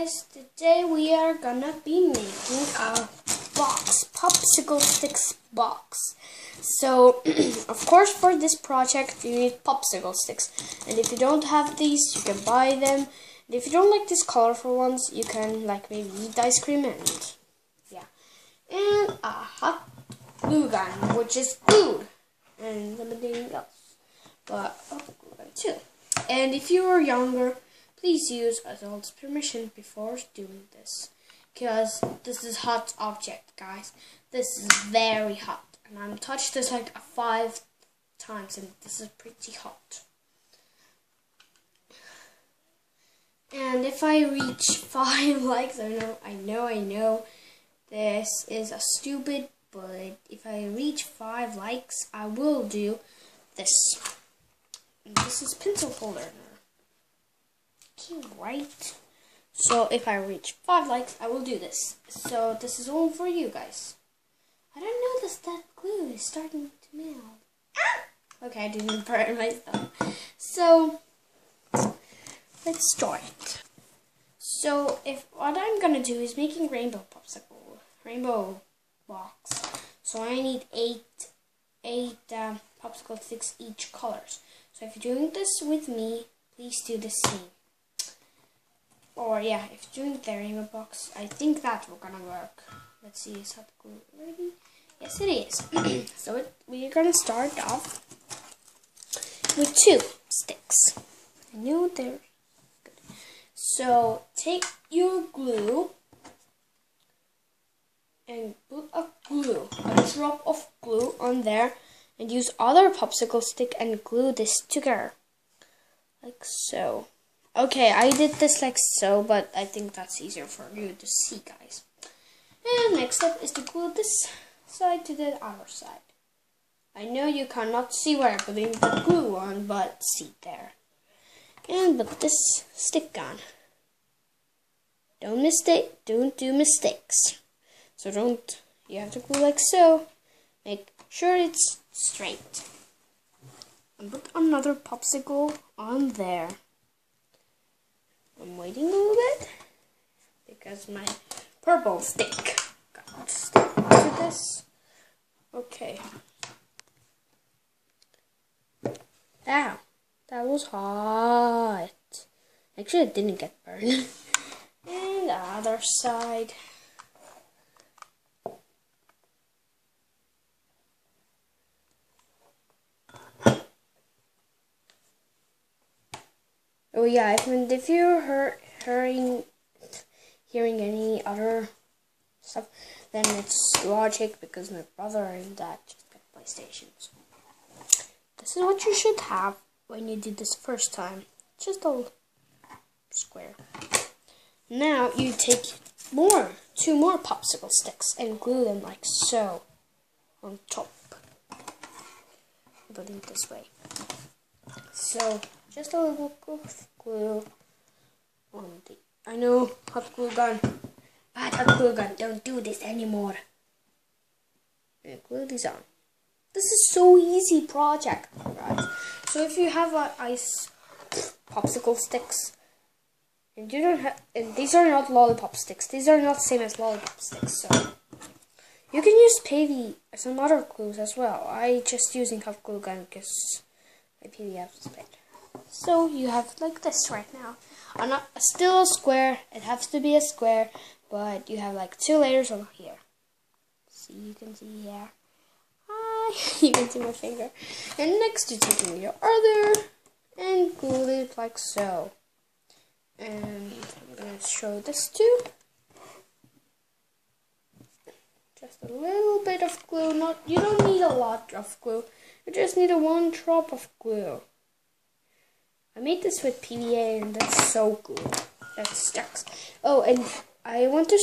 guys, today we are gonna be making a box, popsicle sticks box. So, of course for this project you need popsicle sticks. And if you don't have these, you can buy them. And if you don't like these colorful ones, you can like maybe eat ice cream and yeah. And a hot glue gun, which is glue. And something else. But a glue gun too. And if you are younger, Please use adults' permission before doing this. Because this is hot object, guys. This is very hot. And I'm touched this like five times and this is pretty hot. And if I reach five likes, I know, I know, I know, this is a stupid, but if I reach five likes, I will do this. And this is pencil holder right? So if I reach five likes, I will do this. So this is all for you guys. I don't know notice that glue is starting to melt. Ah! Okay, I didn't burn myself. So let's start. So if what I'm gonna do is making rainbow popsicle, rainbow box. So I need eight, eight um, popsicle sticks each colors. So if you're doing this with me, please do the same. Or yeah, if doing the rainbow box, I think that will gonna work. Let's see, is that glue ready? Yes, it is. so it, we're gonna start off with two sticks. I knew they're good. So take your glue and put a glue, a drop of glue on there, and use other popsicle stick and glue this together, like so. Okay, I did this like so, but I think that's easier for you to see, guys. And next step is to glue this side to the other side. I know you cannot see where I'm putting the glue on, but see there. And put this stick on. Don't mistake, don't do mistakes. So don't, you have to glue like so. Make sure it's straight. And put another popsicle on there. I'm waiting a little bit because my purple stick got stuck to this. Okay. Ow, that was hot. Actually, it didn't get burned. and the other side. Oh yeah, if, if you're hear, hearing, hearing any other stuff, then it's logic because my brother and dad just got PlayStations. This is what you should have when you do this first time. Just a square. Now you take more, two more popsicle sticks and glue them like so on top. Put it this way. So just a little glue on the. I know hot glue gun. Bad hot glue gun. Don't do this anymore. And glue these on. This is so easy project, right? So if you have ice popsicle sticks, and you don't have, and these are not lollipop sticks. These are not the same as lollipop sticks. So you can use PV some other glues as well. I just using hot glue gun because my PV has spent. So you have like this right now. Uh, On a, uh, still a square, it has to be a square, but you have like two layers over here. See, you can see here. Hi, ah, you can see my finger. And next you're taking your other and glue it like so. And I'm going to show this too. Just a little bit of glue, not you don't need a lot of glue. You just need a one drop of glue. I made this with PVA and that's so cool. That sticks. Oh, and I want to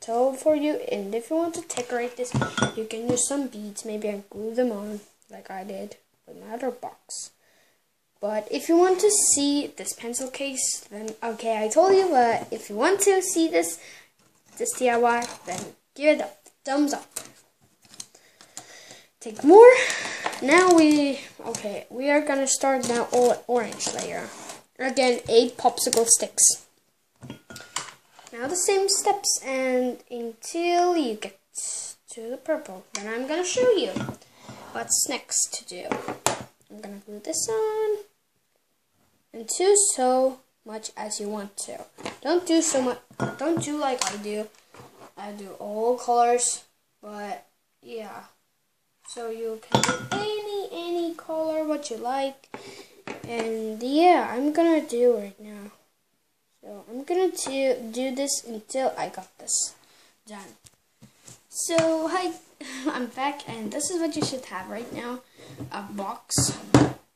tell for you, and if you want to decorate this, you can use some beads. Maybe I glue them on like I did with my other box. But if you want to see this pencil case, then okay, I told you, but if you want to see this, this DIY, then give it a thumbs up. Take more. Now we, okay, we are gonna start now all orange layer. Again, eight popsicle sticks. now the same steps and until you get to the purple. Then I'm gonna show you what's next to do. I'm gonna glue this on and do so much as you want to. Don't do so much, don't do like I do. I do all colors, but yeah. So you can do any, any color what you like. And yeah, I'm gonna do right now. So I'm gonna do, do this until I got this done. So hi, I'm back and this is what you should have right now. A box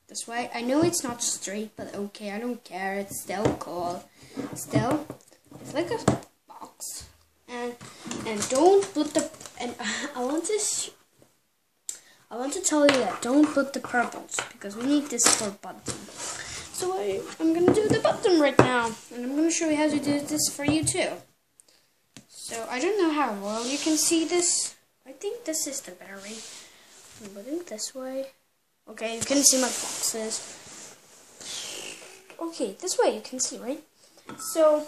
this way. I know it's not straight, but okay, I don't care. It's still cool. Still, it's like a box. And and don't put the and I want to I want to tell you that don't put the purples because we need this for button. So I, I'm gonna do the button right now, and I'm gonna show you how to do this for you too. So I don't know how well you can see this. I think this is the better way. I'm putting this way. Okay, you can see my boxes. Okay, this way you can see, right? So,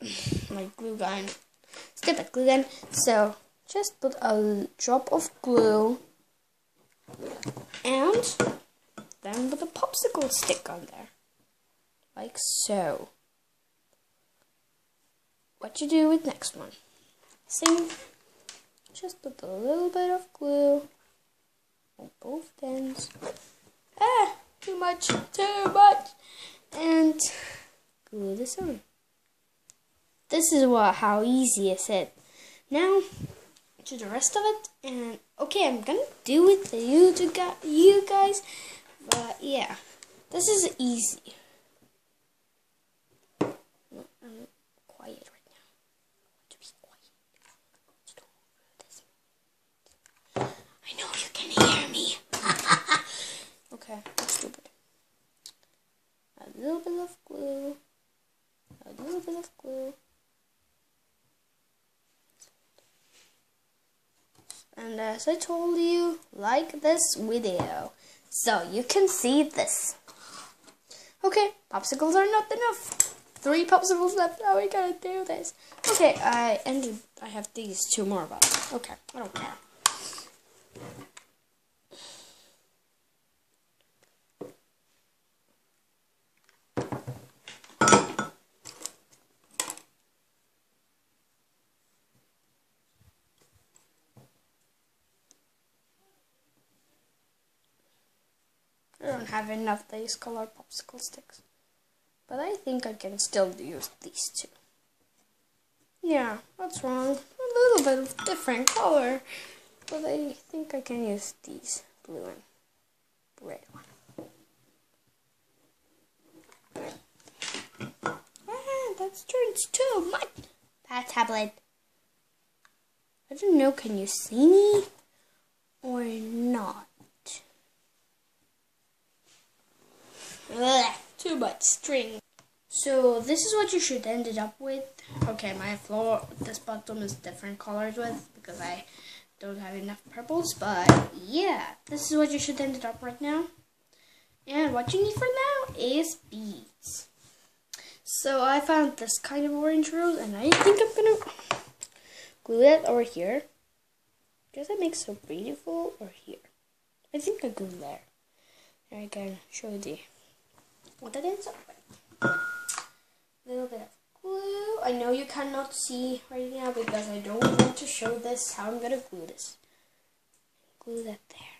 my glue gun. Step at glue gun. So, just put a drop of glue and then put a popsicle stick on there. Like so what you do with next one. Same, just put a little bit of glue on both ends. Ah, too much, too much. And glue this on. This is what how easy is it. Now to the rest of it and okay I'm gonna do it. For you to you guys but yeah this is easy Okay, that's stupid. A little bit of glue. A little bit of glue. And as I told you, like this video so you can see this. Okay, popsicles are not enough. Three popsicles left. Are we gonna do this? Okay, I ended. I have these two more, but okay, I don't care. I don't have enough these color popsicle sticks. But I think I can still use these two. Yeah, that's wrong. A little bit of different color. But I think I can use these blue and red one. Ah, that's turns too much. That tablet. I don't know, can you see me or not? Too much string. So this is what you should end it up with. Okay, my floor, this bottom is different colors with because I don't have enough purples. But yeah, this is what you should end it up right now. And what you need for now is beads. So I found this kind of orange rose and I think I'm gonna glue that over here. Does that make so beautiful or here? I think I glue there. There I can show the what it is. A little bit of glue. I know you cannot see right now because I don't want to show this how I'm gonna glue this. Glue that there.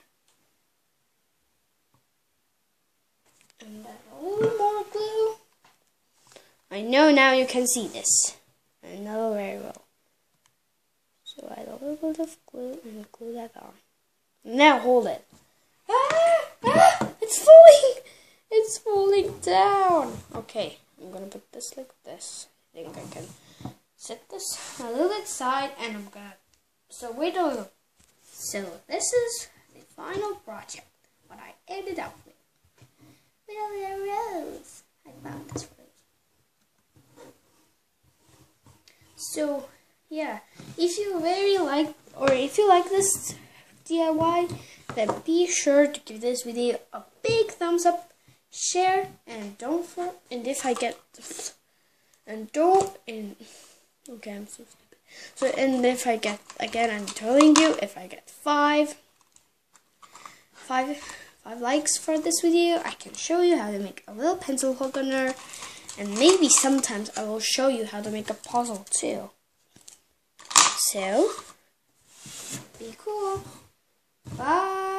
And then a little more glue. I know now you can see this. I know very well. So add a little bit of glue and glue that on. Now hold it. Ah, ah, it's falling. Down. Okay, I'm gonna put this like this. I think I can set this a little bit side and I'm gonna, so a little. So this is the final project, what I ended up with. With a little rose. I found this rose. So, yeah, if you very like, or if you like this DIY, then be sure to give this video a big thumbs up share, and don't for and if I get And don't and okay, I'm so stupid. So and if I get again, I'm telling you, if I get five, five, five likes for this video, I can show you how to make a little pencil opener, and maybe sometimes I will show you how to make a puzzle too. So be cool. Bye.